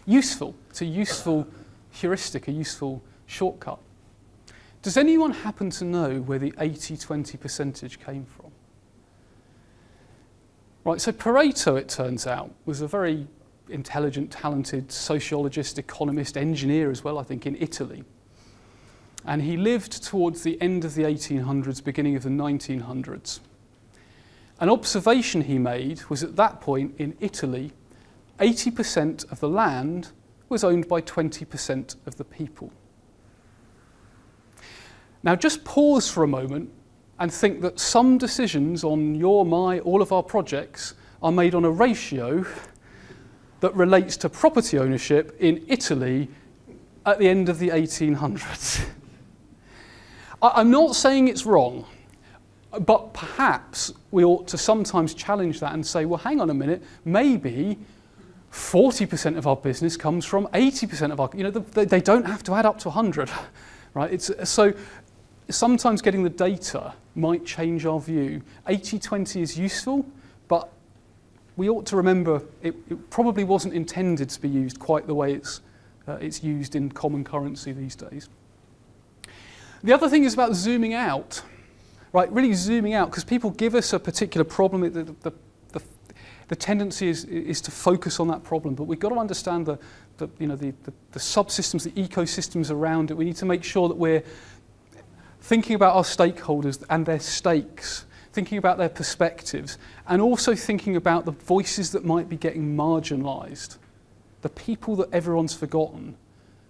Speaker 1: Useful. It's a useful heuristic, a useful shortcut. Does anyone happen to know where the 80-20 percentage came from? Right, so Pareto, it turns out, was a very intelligent, talented sociologist, economist, engineer as well, I think, in Italy. And he lived towards the end of the 1800s, beginning of the 1900s. An observation he made was at that point in Italy, 80% of the land was owned by 20% of the people. Now just pause for a moment and think that some decisions on your, my, all of our projects are made on a ratio that relates to property ownership in Italy at the end of the 1800s. I'm not saying it's wrong, but perhaps we ought to sometimes challenge that and say, well, hang on a minute, maybe 40% of our business comes from 80% of our, you know, they, they don't have to add up to 100, right? It's, so sometimes getting the data might change our view. 80-20 is useful, but we ought to remember it, it, probably wasn't intended to be used quite the way it's, uh, it's used in common currency these days. The other thing is about zooming out, right? Really zooming out, because people give us a particular problem. The, the, the tendency is, is to focus on that problem, but we've got to understand the, the, you know, the, the, the subsystems, the ecosystems around it. We need to make sure that we're thinking about our stakeholders and their stakes, thinking about their perspectives, and also thinking about the voices that might be getting marginalised, the people that everyone's forgotten.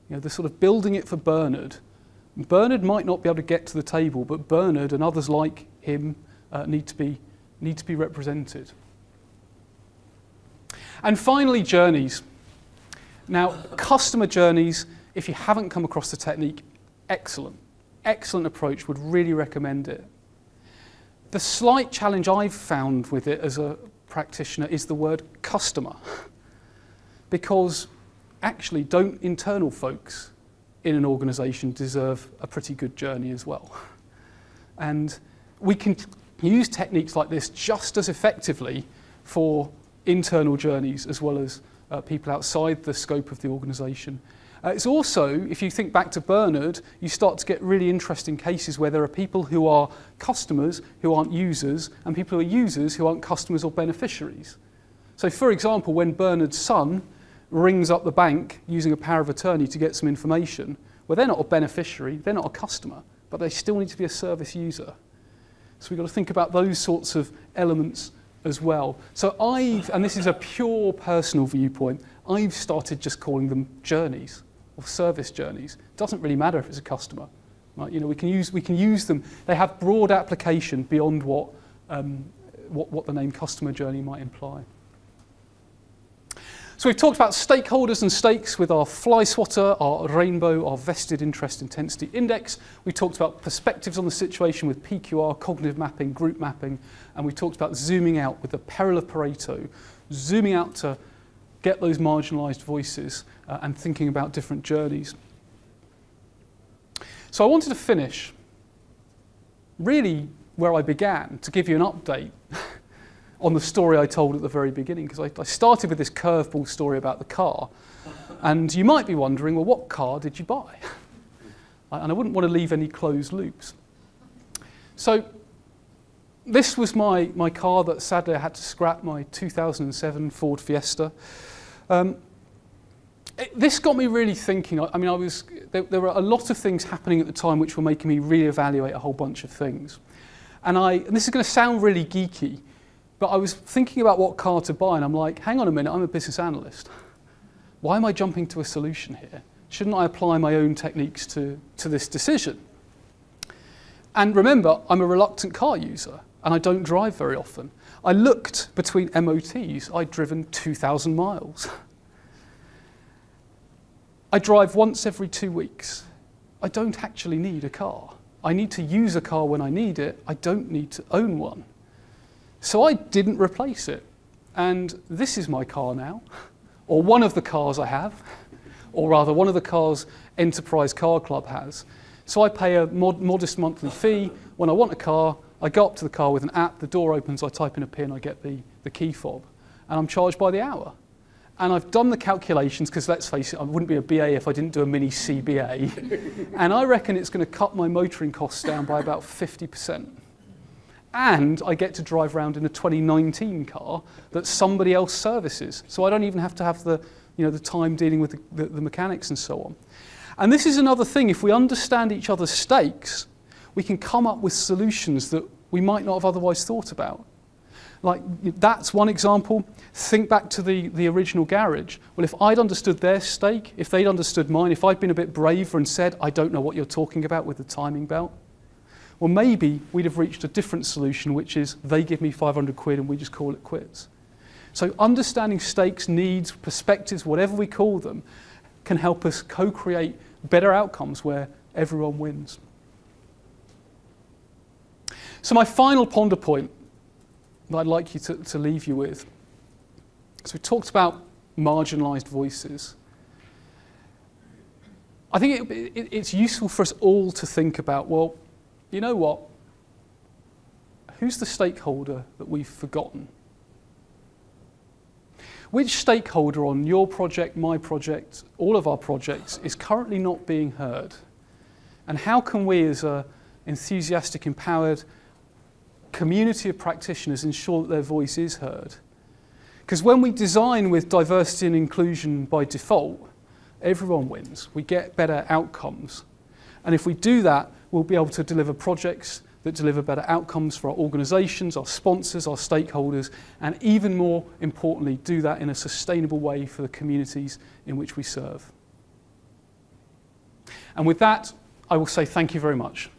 Speaker 1: You know, the sort of building it for Bernard. Bernard might not be able to get to the table, but Bernard and others like him uh, need, to be, need to be represented. And finally, journeys. Now, customer journeys, if you haven't come across the technique, excellent. Excellent approach, would really recommend it. The slight challenge I've found with it as a practitioner is the word customer. because actually, don't internal folks in an organization deserve a pretty good journey as well? And we can use techniques like this just as effectively for internal journeys as well as uh, people outside the scope of the organisation. Uh, it's also, if you think back to Bernard, you start to get really interesting cases where there are people who are customers who aren't users and people who are users who aren't customers or beneficiaries. So for example, when Bernard's son rings up the bank using a power of attorney to get some information, well, they're not a beneficiary, they're not a customer, but they still need to be a service user. So we've got to think about those sorts of elements as well. So I've, and this is a pure personal viewpoint, I've started just calling them journeys or service journeys. It doesn't really matter if it's a customer. Right? You know, we can use, we can use them. They have broad application beyond what, um, what, what the name customer journey might imply. So we've talked about stakeholders and stakes with our fly swatter, our rainbow, our vested interest intensity index. We talked about perspectives on the situation with PQR, cognitive mapping, group mapping, and we talked about zooming out with the peril of Pareto, zooming out to get those marginalized voices uh, and thinking about different journeys. So I wanted to finish really where I began to give you an update on the story I told at the very beginning, because I, I started with this curveball story about the car. And you might be wondering, well, what car did you buy? and I wouldn't want to leave any closed loops. So this was my, my car that sadly I had to scrap, my 2007 Ford Fiesta. Um, it, this got me really thinking. I, I mean, I was, there, there were a lot of things happening at the time which were making me reevaluate a whole bunch of things. And, I, and this is going to sound really geeky, but I was thinking about what car to buy, and I'm like, hang on a minute, I'm a business analyst. Why am I jumping to a solution here? Shouldn't I apply my own techniques to, to this decision? And remember, I'm a reluctant car user, and I don't drive very often. I looked between MOTs, I'd driven 2,000 miles. I drive once every two weeks. I don't actually need a car. I need to use a car when I need it. I don't need to own one. So I didn't replace it. And this is my car now, or one of the cars I have, or rather one of the cars Enterprise Car Club has. So I pay a mod modest monthly fee. When I want a car, I go up to the car with an app, the door opens, I type in a PIN, I get the, the key fob, and I'm charged by the hour. And I've done the calculations, because let's face it, I wouldn't be a BA if I didn't do a mini CBA. and I reckon it's going to cut my motoring costs down by about 50% and I get to drive around in a 2019 car that somebody else services. So I don't even have to have the, you know, the time dealing with the, the, the mechanics and so on. And this is another thing, if we understand each other's stakes, we can come up with solutions that we might not have otherwise thought about. Like, that's one example. Think back to the, the original garage. Well, if I'd understood their stake, if they'd understood mine, if I'd been a bit braver and said, I don't know what you're talking about with the timing belt, well, maybe we'd have reached a different solution, which is they give me 500 quid and we just call it quits. So understanding stakes, needs, perspectives, whatever we call them, can help us co-create better outcomes where everyone wins. So my final ponder point that I'd like you to, to leave you with. So we talked about marginalized voices. I think it, it, it's useful for us all to think about, well, you know what? Who's the stakeholder that we've forgotten? Which stakeholder on your project, my project, all of our projects is currently not being heard? And how can we as an enthusiastic, empowered community of practitioners ensure that their voice is heard? Because when we design with diversity and inclusion by default, everyone wins. We get better outcomes. And if we do that, we'll be able to deliver projects that deliver better outcomes for our organisations, our sponsors, our stakeholders, and even more importantly, do that in a sustainable way for the communities in which we serve. And with that, I will say thank you very much.